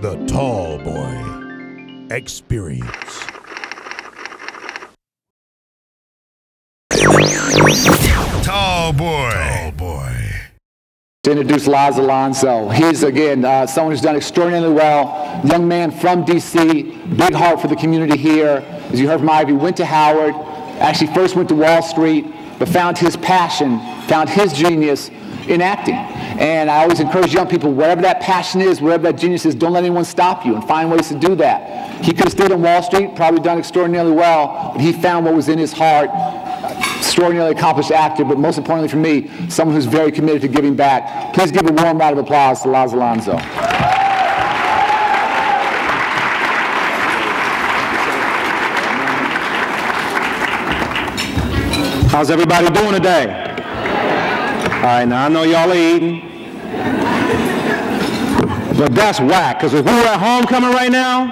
The Tall Boy Experience. Tall Boy. Tall Boy. To introduce Laz Alonso. He's, again, uh, someone who's done extraordinarily well. Young man from D.C., big heart for the community here. As you heard from Ivy, went to Howard, actually first went to Wall Street, but found his passion, found his genius in acting. And I always encourage young people, wherever that passion is, wherever that genius is, don't let anyone stop you and find ways to do that. He could have stayed on Wall Street, probably done extraordinarily well, but he found what was in his heart extraordinarily accomplished actor, but most importantly for me, someone who's very committed to giving back. Please give a warm round of applause to Laz Alonso. How's everybody doing today? All right, now I know y'all are eating. But that's whack, because if we were at homecoming right now,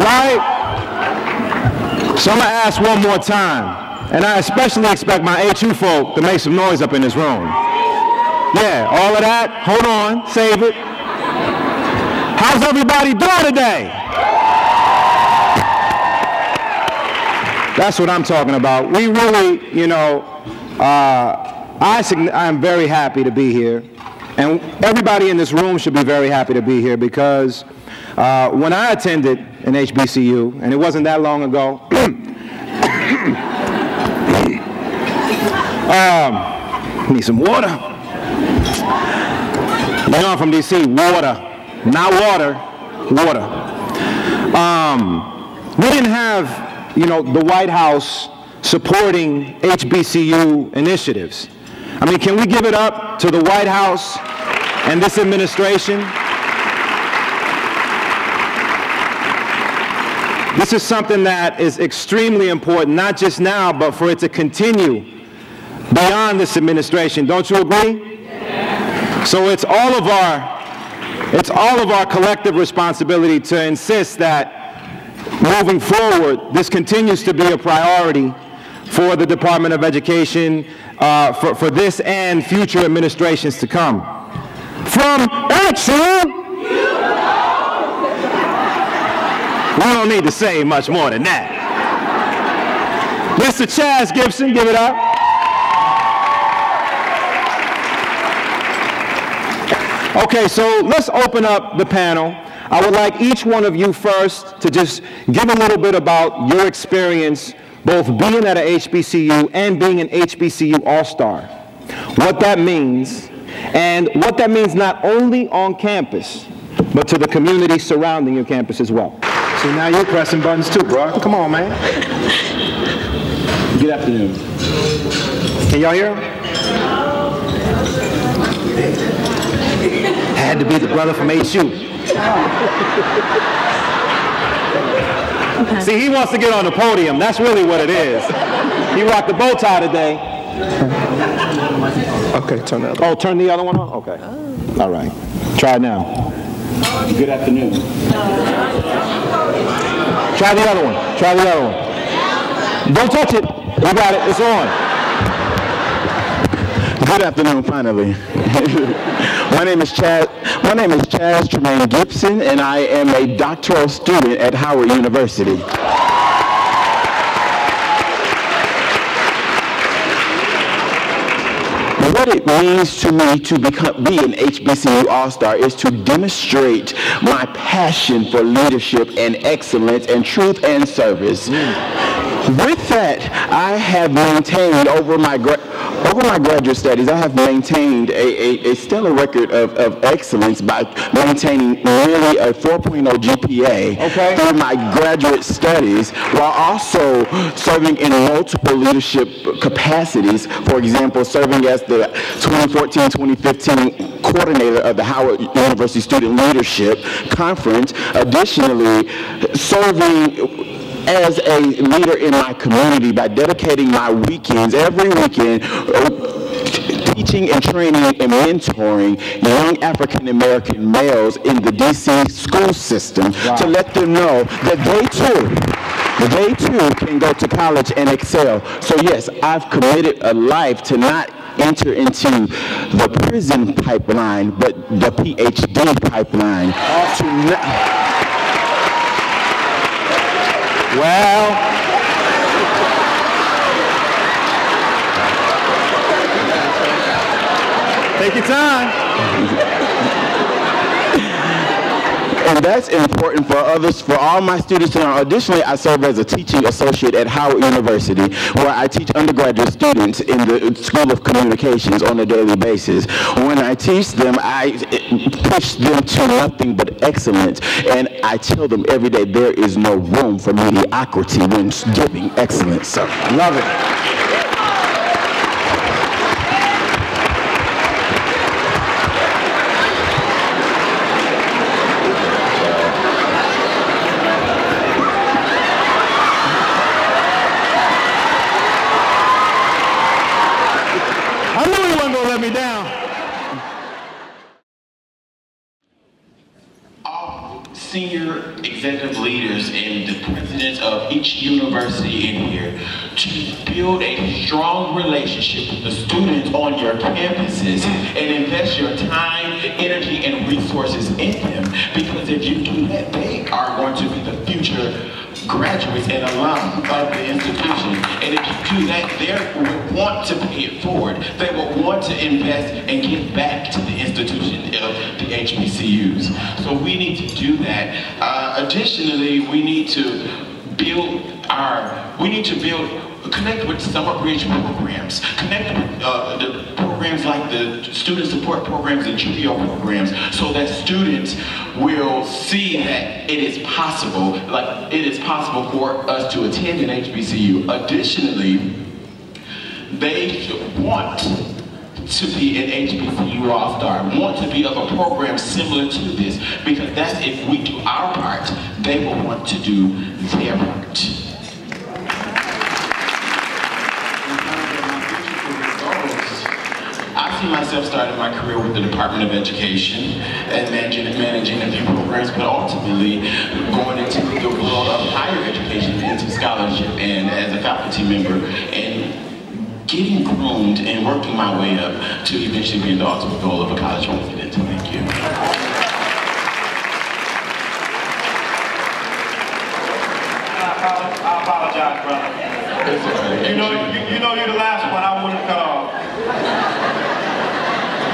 right? So I'm going to ask one more time. And I especially expect my HU folk to make some noise up in this room. Yeah, all of that. Hold on, save it. How's everybody doing today? That's what I'm talking about. We really, you know, uh, I, I'm very happy to be here. And everybody in this room should be very happy to be here because uh, when I attended an HBCU, and it wasn't that long ago, um, need some water. You know I'm from DC, water. Not water, water. Um, we didn't have you know, the White House supporting HBCU initiatives. I mean, can we give it up to the White House and this administration? This is something that is extremely important, not just now, but for it to continue beyond this administration. Don't you agree? So it's all of our, it's all of our collective responsibility to insist that moving forward, this continues to be a priority for the Department of Education uh, for, for this and future administrations to come. From action, we don't need to say much more than that. Mr. Chaz Gipson, give it up. Okay, so let's open up the panel. I would like each one of you first to just give a little bit about your experience both being at a HBCU and being an HBCU All-Star. What that means, and what that means not only on campus, but to the community surrounding your campus as well. So now you're pressing buttons too, bro. Come on, man. Good afternoon. Can y'all hear him? Had to be the brother from HU. Okay. See, he wants to get on the podium. That's really what it is. He rocked the bow tie today. Okay, turn that. Oh, turn the other one on? Okay. Oh. All right. Try it now. Good afternoon. Try the other one. Try the other one. Don't touch it. We got it. It's on. Good afternoon, finally. my name is Chad. My name is Chaz Tremaine Gipson, and I am a doctoral student at Howard University. what it means to me to become, be an HBCU All-Star is to demonstrate my passion for leadership and excellence and truth and service. Mm. With that, I have maintained over my over my graduate studies, I have maintained a, a, a stellar record of, of excellence by maintaining nearly a 4.0 GPA okay. through my graduate studies, while also serving in multiple leadership capacities. For example, serving as the 2014-2015 coordinator of the Howard University Student Leadership Conference. Additionally, serving as a leader in my community by dedicating my weekends, every weekend, uh, teaching and training and mentoring young African American males in the DC school system wow. to let them know that they too, they too can go to college and excel. So yes, I've committed a life to not enter into the prison pipeline, but the PhD pipeline. To Well, take your time. And that's important for others, for all my students know. Additionally, I serve as a teaching associate at Howard University, where I teach undergraduate students in the School of Communications on a daily basis. When I teach them, I push them to nothing but excellence, and I tell them every day there is no room for mediocrity when giving excellence. So, Love it. I knew he wasn't gonna let me down. all senior executive leaders and the presidents of each university in here to build a strong relationship with the students on your campuses and invest your time, energy, and resources in them. Because if you do that, they are going to be the future graduates and alum of the institution. And if you do that, they will want to pay it forward. They will want to invest and give back to the institution of the HBCUs. So we need to do that. Uh, additionally, we need to build our, we need to build, connect with summer bridge programs, connect with uh, the programs like the student support programs and GPO programs so that students will see that it is possible, like it is possible for us to attend an HBCU. Additionally, they want to be an HBCU All-Star, want to be of a program similar to this, because that's if we do our part, they will want to do their part. See myself starting my career with the Department of Education and managing, managing a few programs, but ultimately going into the world of higher education, into scholarship and as a faculty member, and getting groomed and working my way up to eventually being the ultimate goal of a college president. Thank you. I apologize, brother. It's all right. You know, you, you know you're the last one I wouldn't cut off.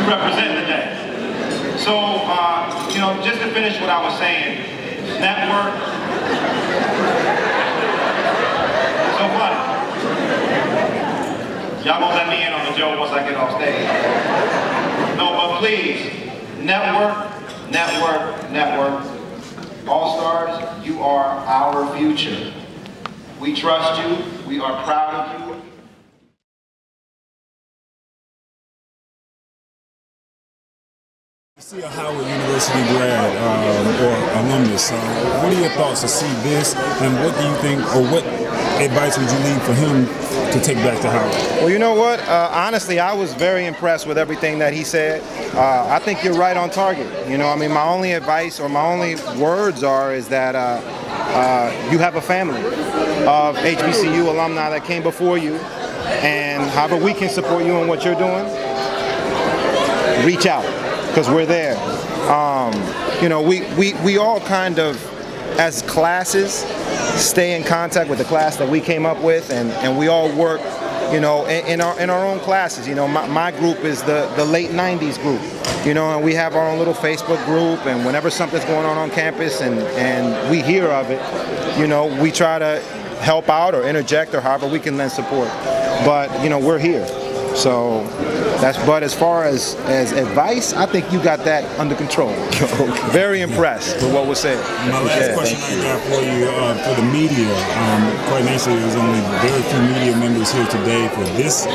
Represent the day. So, uh, you know, just to finish what I was saying, network. So funny. Y'all gonna let me in on the joke once I get off stage. No, but please, network, network, network. All stars, you are our future. We trust you. We are proud of you. See a Howard University grad um, or alumnus, uh, what are your thoughts to see this, and what do you think, or what advice would you leave for him to take back to Howard? Well, you know what? Uh, honestly, I was very impressed with everything that he said. Uh, I think you're right on target. You know, I mean, my only advice or my only words are is that uh, uh, you have a family of HBCU alumni that came before you, and however we can support you in what you're doing, reach out because we're there. Um, you know, we, we, we all kind of, as classes, stay in contact with the class that we came up with, and, and we all work, you know, in, in our in our own classes. You know, my, my group is the, the late 90s group, you know, and we have our own little Facebook group, and whenever something's going on on campus and, and we hear of it, you know, we try to help out or interject or however we can lend support. But, you know, we're here. So that's but as far as as advice, I think you got that under control. Very impressed with what was said. My last Yeah. question I got for you, uh, for the media, um, quite naturally, there's only very few media members here today for this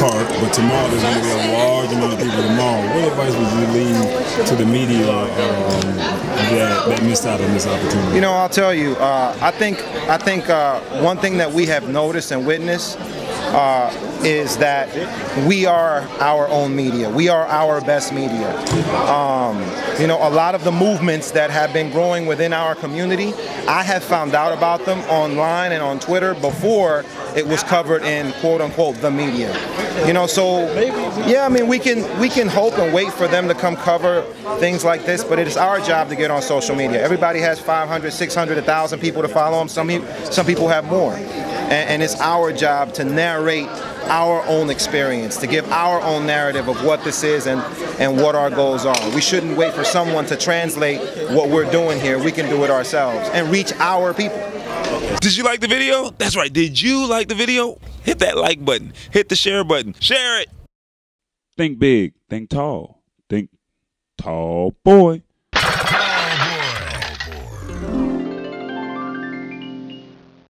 part, but tomorrow there's going to be a large amount of people tomorrow. What advice would you leave to the media um, that, that missed out on this opportunity? You know, I'll tell you. Uh, I think I think uh, one thing that we have noticed and witnessed. Uh, is that we are our own media. We are our best media. Um, you know, a lot of the movements that have been growing within our community, I have found out about them online and on Twitter before it was covered in quote unquote the media. You know, so yeah, I mean we can we can hope and wait for them to come cover things like this, but it is our job to get on social media. Everybody has 500, 600, 1,000 people to follow them. Some some people have more, and it's our job to narrate our own experience, to give our own narrative of what this is and, and what our goals are. We shouldn't wait for someone to translate what we're doing here. We can do it ourselves and reach our people. Did you like the video? That's right. Did you like the video? Hit that like button. Hit the share button. Share it. Think big. Think tall. Think tall boy.